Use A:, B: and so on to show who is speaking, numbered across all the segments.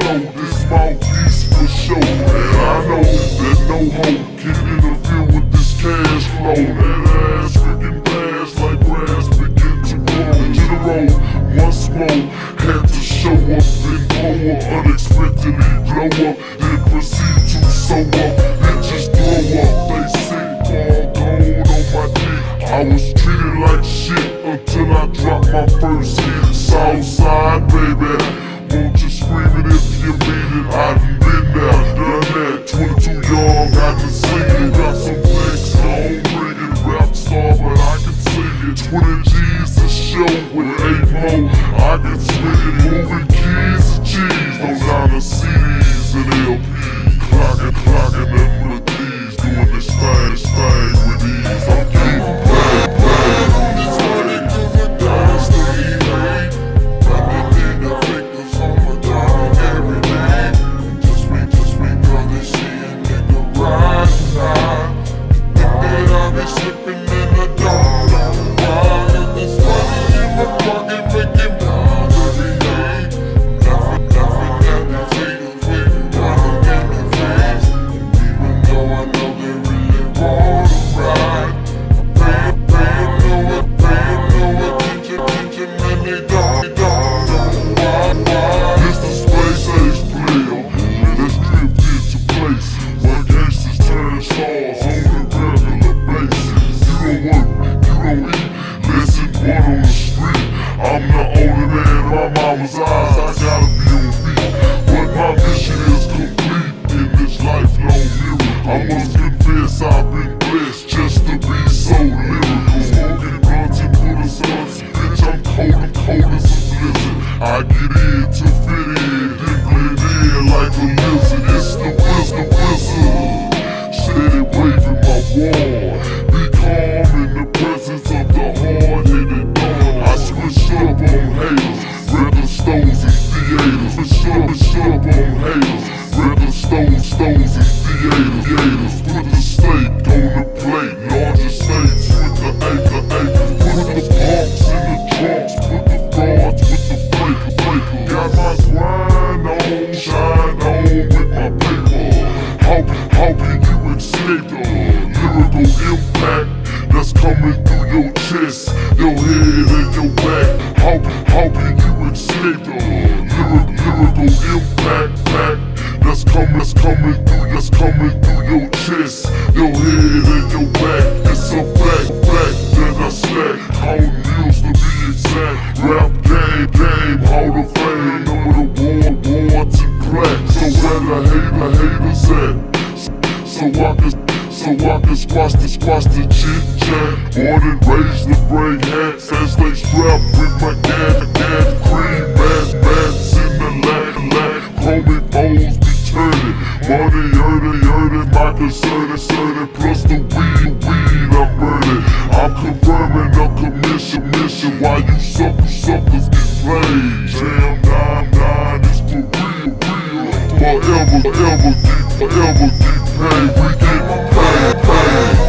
A: slow, this mouthpiece for show. I know that no hope can interfere with this cash flow. That ass freaking fast like grass begin to grow. To the road once more, had to show up and blow up, unexpectedly blow up, then proceed to sew up, then just blow up. They sick, all gold on my dick. I was treated like shit until I dropped my first hit. Southside, baby. Shove and on haters. Stones, stones, and theaters. Put the steak on the plate, larger steaks. coming through, that's coming through your chest, your head and your back. It's a fact, fact that I slack on news to be exact. Rap game, game, Hall of Fame, number war, war to plaques. So where the hater, haters at? So I can. So I can squash the squash the chit chat. Born and raised to bring hats as they strap. with my dad, dad, cream, bad, bad. certain, certain, certain, plus the weed, weed I'm burning. I'm confirming a commission mission Why you suckers, suckers get played. Jam 99 is for real, real. Forever, forever, forever get paid. We get paid, paid.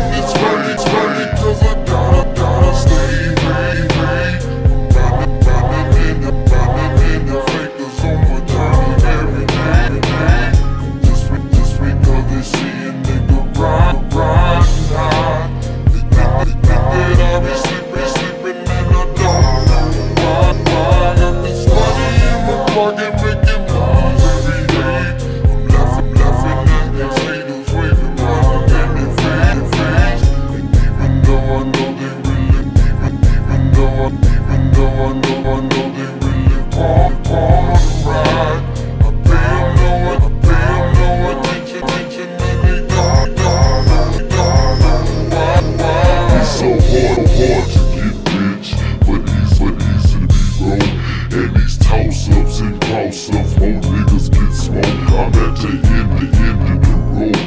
A: road. I'm at the end, the end the road.